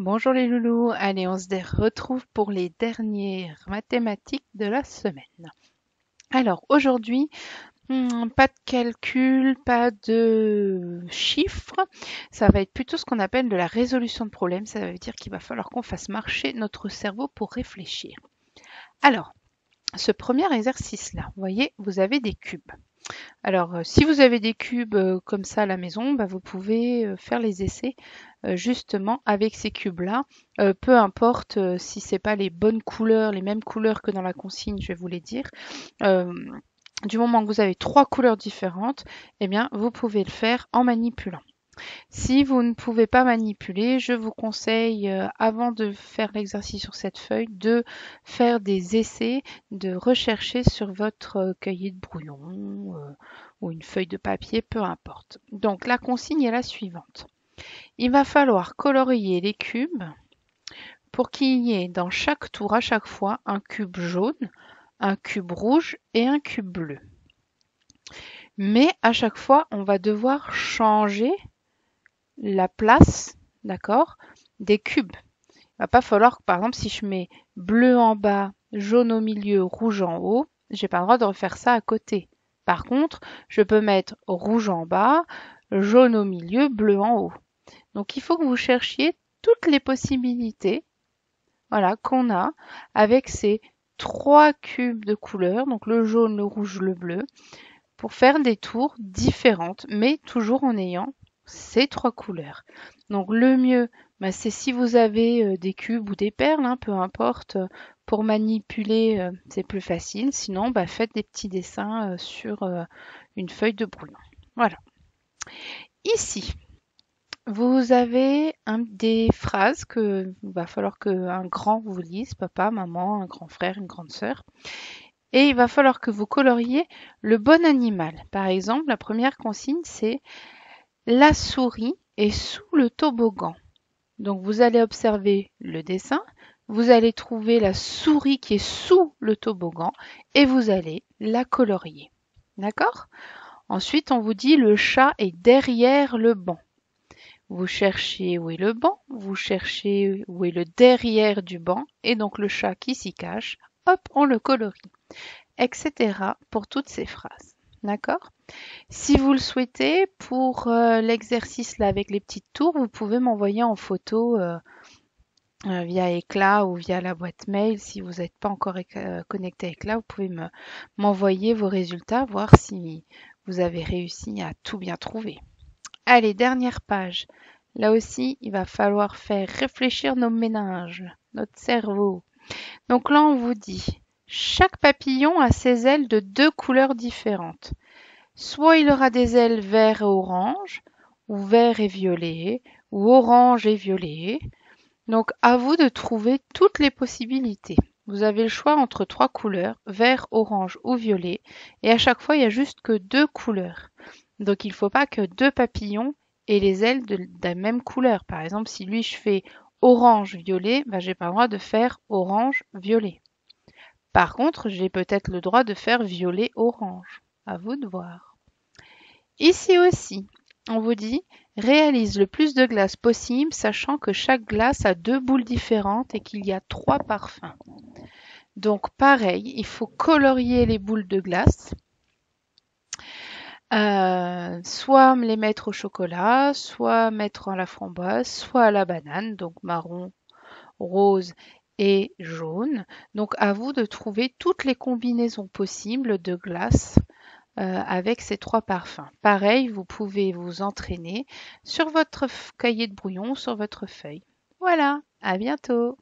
Bonjour les loulous, allez on se retrouve pour les dernières mathématiques de la semaine. Alors aujourd'hui, hmm, pas de calcul, pas de chiffres, ça va être plutôt ce qu'on appelle de la résolution de problèmes, ça veut dire qu'il va falloir qu'on fasse marcher notre cerveau pour réfléchir. Alors, ce premier exercice-là, vous voyez, vous avez des cubes. Alors, euh, si vous avez des cubes euh, comme ça à la maison, bah, vous pouvez euh, faire les essais justement avec ces cubes-là. peu importe si c'est pas les bonnes couleurs, les mêmes couleurs que dans la consigne, je vais vous les dire. du moment que vous avez trois couleurs différentes, eh bien, vous pouvez le faire en manipulant. Si vous ne pouvez pas manipuler, je vous conseille, euh, avant de faire l'exercice sur cette feuille, de faire des essais, de rechercher sur votre euh, cahier de brouillon euh, ou une feuille de papier, peu importe. Donc la consigne est la suivante. Il va falloir colorier les cubes pour qu'il y ait dans chaque tour à chaque fois un cube jaune, un cube rouge et un cube bleu. Mais à chaque fois, on va devoir changer la place, d'accord, des cubes. Il va pas falloir par exemple, si je mets bleu en bas, jaune au milieu, rouge en haut, j'ai pas le droit de refaire ça à côté. Par contre, je peux mettre rouge en bas, jaune au milieu, bleu en haut. Donc il faut que vous cherchiez toutes les possibilités voilà, qu'on a avec ces trois cubes de couleurs, donc le jaune, le rouge, le bleu, pour faire des tours différentes, mais toujours en ayant ces trois couleurs. Donc le mieux, bah, c'est si vous avez euh, des cubes ou des perles, hein, peu importe, euh, pour manipuler, euh, c'est plus facile. Sinon, bah, faites des petits dessins sur une feuille de brouillon. Voilà. Ici, vous avez des phrases que va falloir qu'un grand vous lise, papa, maman, un grand frère, une grande sœur. Et il va falloir que vous coloriez le bon animal. Par exemple, la première consigne, c'est la souris est sous le toboggan. Donc vous allez observer le dessin, vous allez trouver la souris qui est sous le toboggan et vous allez la colorier. D'accord? Ensuite, on vous dit le chat est derrière le banc. Vous cherchez où est le banc, vous cherchez où est le derrière du banc et donc le chat qui s'y cache, hop, on le colorie, etc. pour toutes ces phrases. D'accord Si vous le souhaitez, pour euh, l'exercice là avec les petites tours, vous pouvez m'envoyer en photo euh, euh, via Éclat ou via la boîte mail. Si vous n'êtes pas encore connecté avec là, vous pouvez m'envoyer vos résultats, voir si vous avez réussi à tout bien trouver. Allez, dernière page. Là aussi, il va falloir faire réfléchir nos méninges, notre cerveau. Donc là, on vous dit chaque papillon a ses ailes de deux couleurs différentes. Soit il aura des ailes vert et orange, ou vert et violet, ou orange et violet. Donc à vous de trouver toutes les possibilités. Vous avez le choix entre trois couleurs, vert, orange ou violet, et à chaque fois il n'y a juste que deux couleurs. Donc il ne faut pas que deux papillons aient les ailes de, la même couleur. Par exemple, si lui je fais orange-violet, ben, j'ai pas le droit de faire orange-violet. Par contre, j'ai peut-être le droit de faire violet-orange. À vous de voir. Ici aussi, on vous dit réalise le plus de glace possible, sachant que chaque glace a deux boules différentes et qu'il y a trois parfums. Donc pareil, il faut colorier les boules de glace. Euh, soit les mettre au chocolat, soit mettre en la framboise, soit à la banane, donc marron, rose et jaune. Donc à vous de trouver toutes les combinaisons possibles de glace euh, avec ces trois parfums. Pareil, vous pouvez vous entraîner sur votre cahier de brouillon, sur votre feuille. Voilà, à bientôt